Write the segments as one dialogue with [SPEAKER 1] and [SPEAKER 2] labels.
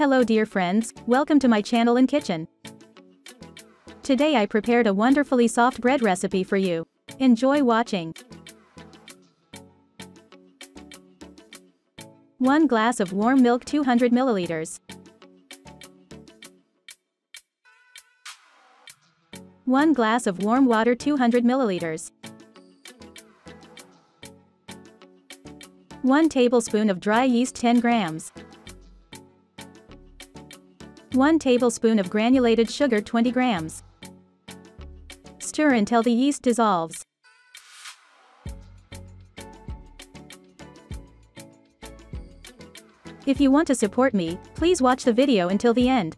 [SPEAKER 1] Hello dear friends, welcome to my channel and kitchen. Today I prepared a wonderfully soft bread recipe for you. Enjoy watching. 1 glass of warm milk 200 milliliters. 1 glass of warm water 200 milliliters. 1 tablespoon of dry yeast 10 grams. 1 tablespoon of granulated sugar 20 grams. Stir until the yeast dissolves. If you want to support me, please watch the video until the end.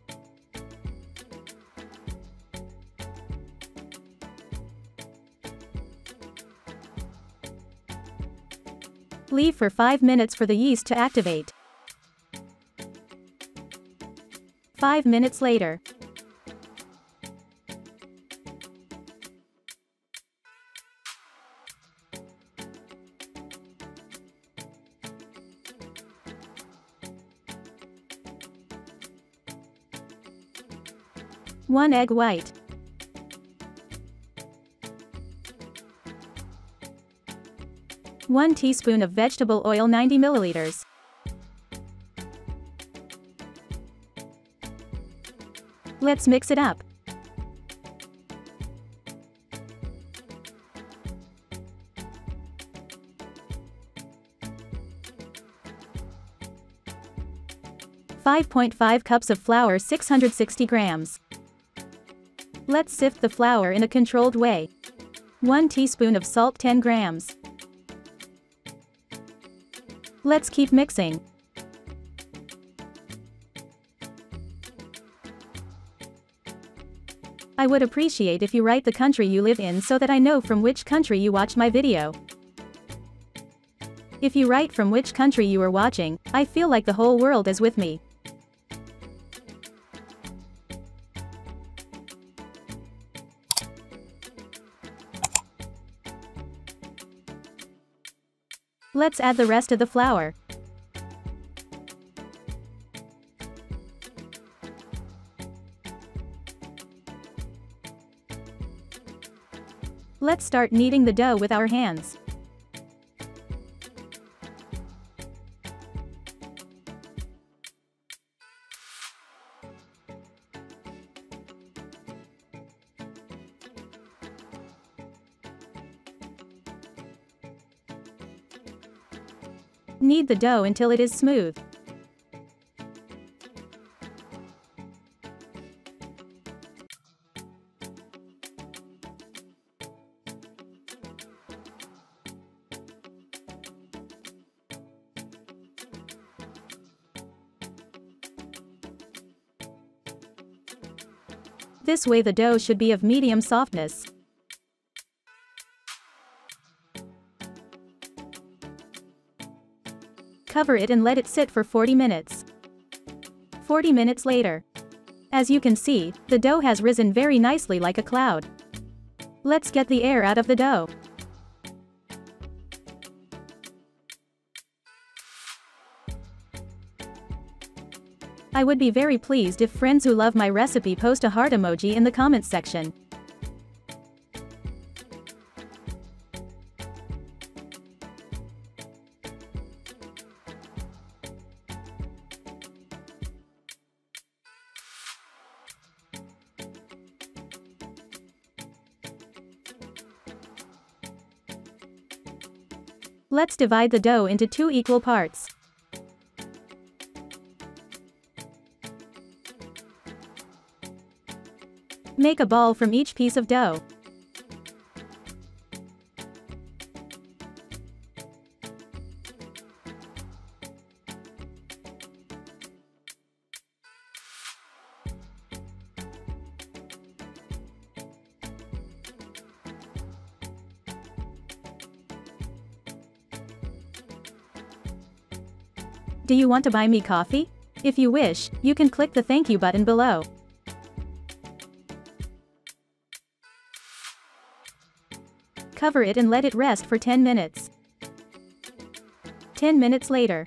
[SPEAKER 1] Leave for 5 minutes for the yeast to activate. 5 minutes later. One egg white. 1 teaspoon of vegetable oil 90 milliliters. Let's mix it up. Five point five cups of flour 660 grams. Let's sift the flour in a controlled way. 1 teaspoon of salt 10 grams. Let's keep mixing. I would appreciate if you write the country you live in so that I know from which country you watch my video. If you write from which country you are watching, I feel like the whole world is with me. Let's add the rest of the flour. Let's start kneading the dough with our hands. Knead the dough until it is smooth. This way the dough should be of medium softness. Cover it and let it sit for 40 minutes. 40 minutes later. As you can see, the dough has risen very nicely like a cloud. Let's get the air out of the dough. I would be very pleased if friends who love my recipe post a heart emoji in the comments section. Let's divide the dough into two equal parts. Make a ball from each piece of dough. Do you want to buy me coffee? If you wish, you can click the thank you button below. Cover it and let it rest for 10 minutes. 10 minutes later.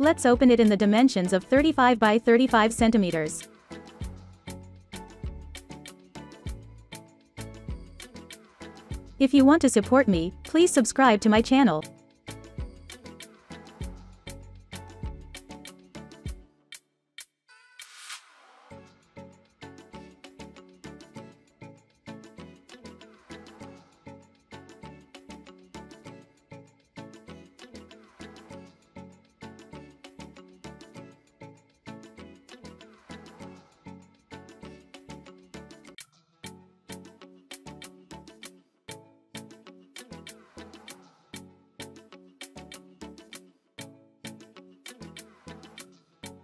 [SPEAKER 1] Let's open it in the dimensions of 35 by 35 centimeters. If you want to support me, please subscribe to my channel.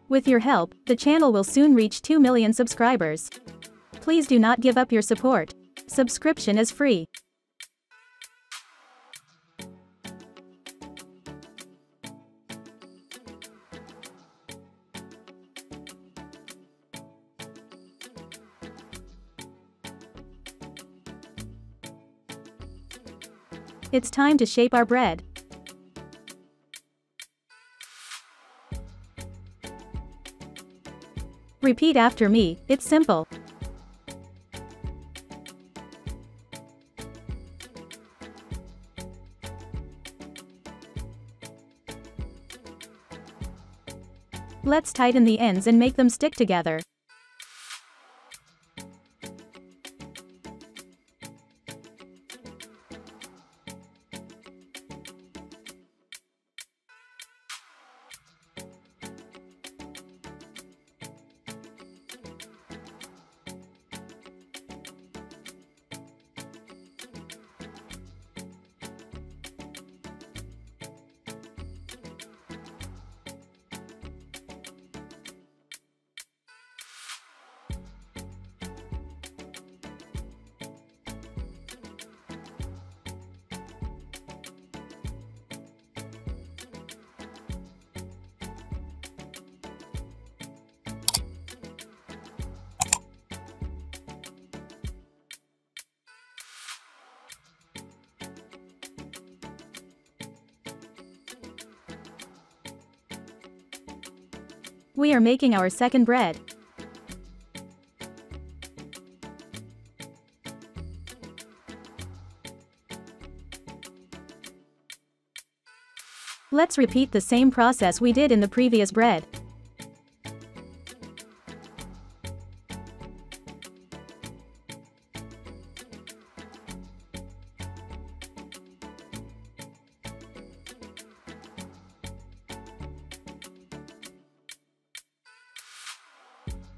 [SPEAKER 1] With your help, the channel will soon reach 2 million subscribers. Please do not give up your support. Subscription is free. It's time to shape our bread. Repeat after me, it's simple. Let's tighten the ends and make them stick together. We are making our second bread. Let's repeat the same process we did in the previous bread.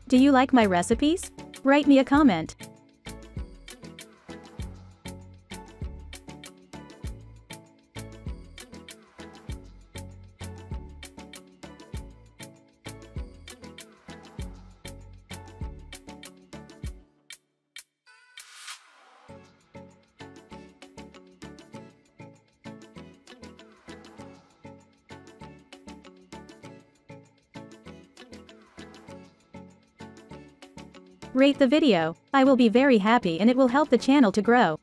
[SPEAKER 1] Do you like my recipes? Write me a comment. Rate the video, I will be very happy and it will help the channel to grow.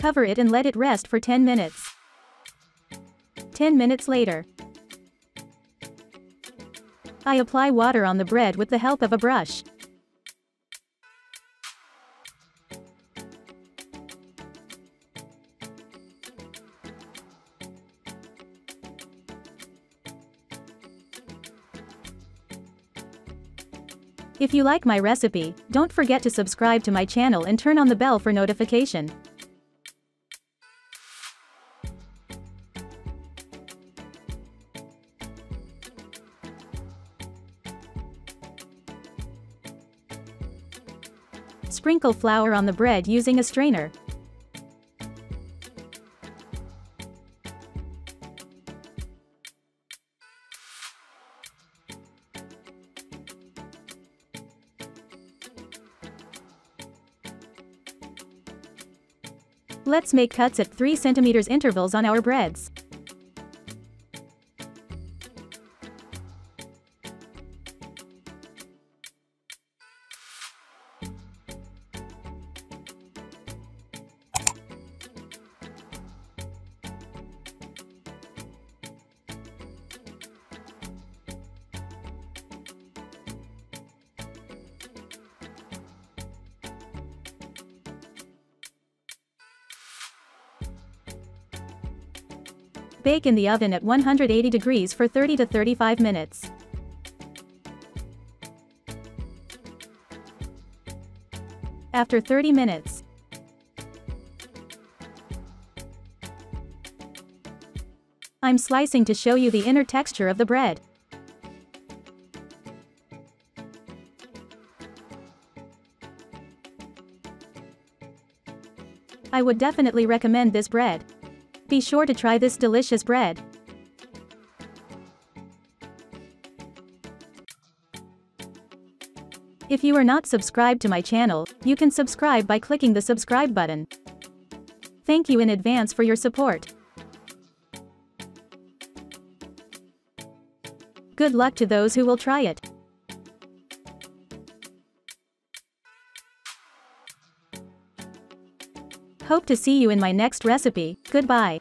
[SPEAKER 1] Cover it and let it rest for 10 minutes. 10 minutes later. I apply water on the bread with the help of a brush. If you like my recipe, don't forget to subscribe to my channel and turn on the bell for notification. Sprinkle flour on the bread using a strainer. Let's make cuts at 3 cm intervals on our breads. Bake in the oven at 180 degrees for 30 to 35 minutes. After 30 minutes, I'm slicing to show you the inner texture of the bread. I would definitely recommend this bread. Be sure to try this delicious bread. If you are not subscribed to my channel, you can subscribe by clicking the subscribe button. Thank you in advance for your support. Good luck to those who will try it. Hope to see you in my next recipe, goodbye.